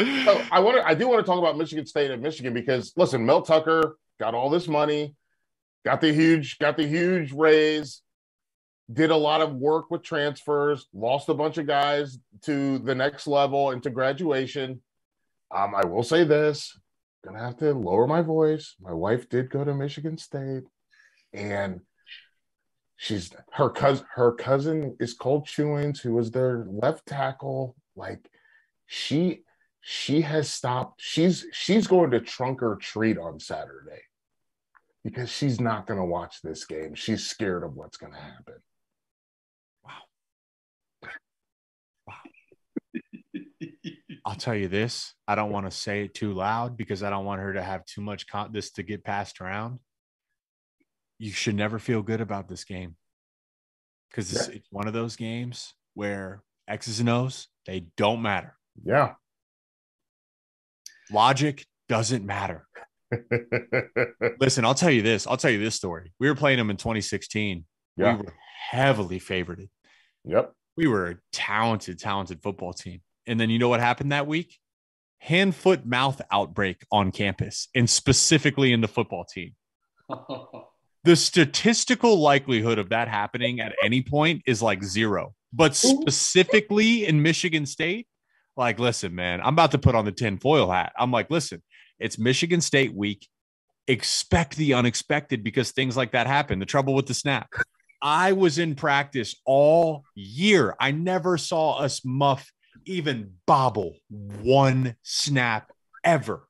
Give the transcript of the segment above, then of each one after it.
I want to. I do want to talk about Michigan State and Michigan because listen, Mel Tucker got all this money, got the huge, got the huge raise, did a lot of work with transfers, lost a bunch of guys to the next level and to graduation. Um, I will say this: gonna have to lower my voice. My wife did go to Michigan State, and she's her cousin. Her cousin is Cole Chewins, who was their left tackle. Like she she has stopped. She's she's going to trunk or treat on Saturday because she's not going to watch this game. She's scared of what's going to happen. Wow. Wow. I'll tell you this. I don't want to say it too loud because I don't want her to have too much con- this to get passed around. You should never feel good about this game because it's, Yeah. it's one of those games where X's and O's they don't matter. Yeah. Logic doesn't matter. Listen, I'll tell you this. I'll tell you this story. We were playing them in 2016. yeah. We were heavily favored. Yep. We were a talented, talented football team. And then you know what happened that week? Hand, foot, mouth outbreak on campus, and specifically in the football team. The statistical likelihood of that happening at any point is like zero. But specifically in Michigan State, like, listen, man, I'm about to put on the tinfoil hat. I'm like, listen, it's Michigan State week. Expect the unexpected because things like that happen. The trouble with the snap. I was in practice all year. I never saw us muff even bobble one snap ever.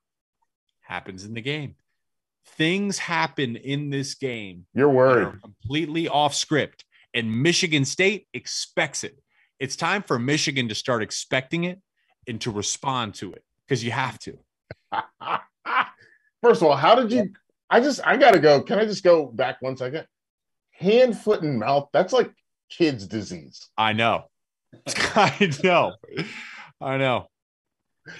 Happens in the game. Things happen in this game You're worried. completely off script, and Michigan State expects it. It's time for Michigan to start expecting it and to respond to it because you have to. First of all, how did you? I just, I gotta go. Can I just go back one second? Hand, foot, and mouth. That's like kids' disease. I know. I know. I know.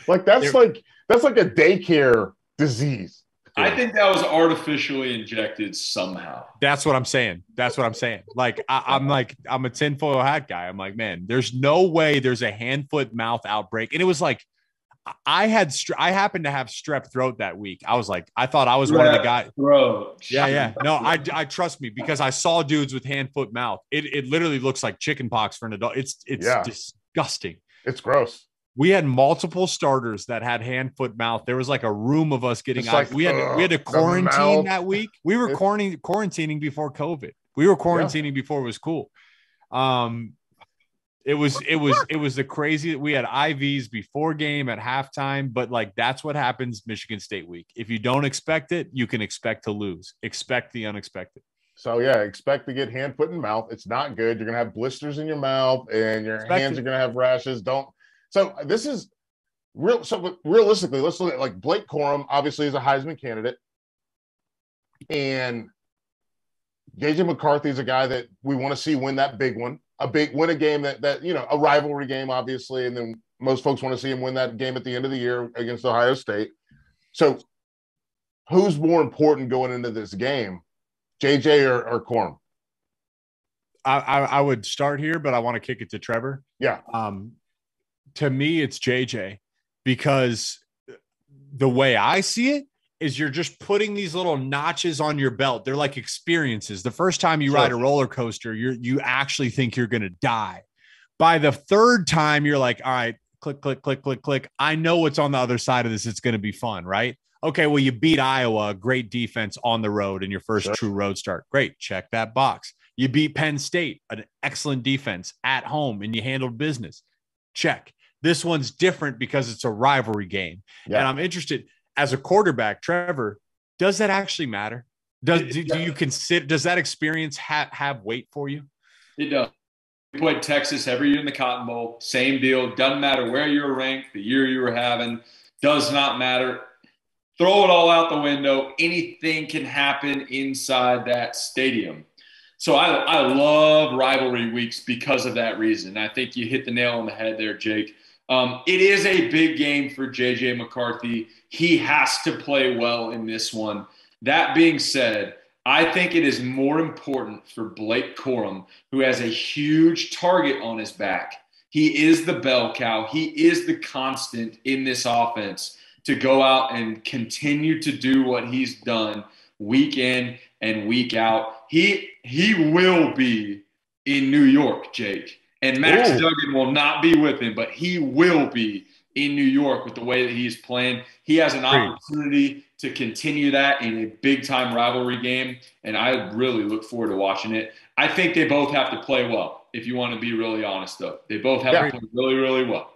Like that's There- like that's like a daycare disease. I think that was artificially injected somehow. That's what I'm saying. That's what I'm saying. Like I, I'm like I'm a tinfoil hat guy. I'm like, man, there's no way there's a hand, foot, mouth outbreak. And it was like I had str- I happened to have strep throat that week. I was like, I thought I was one of the guys. Bro. Yeah, yeah. No, I, I trust me because I saw dudes with hand, foot, mouth. It, it literally looks like chicken pox for an adult. It's it's Yeah. disgusting. It's gross. We had multiple starters that had hand, foot, mouth. There was like a room of us getting out. like, we had we had to quarantine that week. We were quarantining quarantining before COVID. We were quarantining before it was cool. Um, it was it was it was the crazy. We had IVs before game at halftime, but like that's what happens Michigan State week. If you don't expect it, you can expect to lose. Expect the unexpected. So yeah, expect to get hand, foot, and mouth. It's not good. You're gonna have blisters in your mouth, and your Expect hands it. are gonna have rashes. Don't. So this is real. So realistically, let's look at like Blake Corum. Obviously, is a Heisman candidate, and JJ McCarthy is a guy that we want to see win that big one, a big win a game that that you know a rivalry game, obviously, and then most folks want to see him win that game at the end of the year against Ohio State. So, who's more important going into this game, JJ or, or Corum? I, I, I would start here, but I want to kick it to Trevor. Yeah. Um, to me, it's JJ because the way I see it is you're just putting these little notches on your belt. They're like experiences. The first time you Sure. ride a roller coaster, you you actually think you're going to die. By the third time, you're like, all right, click, click, click, click, click. I know what's on the other side of this. It's going to be fun, right? Okay, well, you beat Iowa, great defense on the road in your first Sure. true road start. Great, check that box. You beat Penn State, an excellent defense at home, and you handled business. Check. This one's different because it's a rivalry game. Yeah. And I'm interested as a quarterback, Trevor, does that actually matter? Does do, do you consider does that experience have have weight for you? It does. We played Texas every year in the Cotton Bowl. Same deal. Doesn't matter where you were ranked, the year you were having. Does not matter. Throw it all out the window. Anything can happen inside that stadium. So I, I love rivalry weeks because of that reason. I think you hit the nail on the head there, Jake. Um, it is a big game for JJ McCarthy. He has to play well in this one. That being said, I think it is more important for Blake Corum, who has a huge target on his back. He is the bell cow. He is the constant in this offense to go out and continue to do what he's done week in and week out. He he will be in New York, Jake. And Max Ooh. Duggan will not be with him, but he will be in New York with the way that he's playing. He has an opportunity to continue that in a big time rivalry game. And I really look forward to watching it. I think they both have to play well, if you want to be really honest, though. They both have yeah. to play really, really well.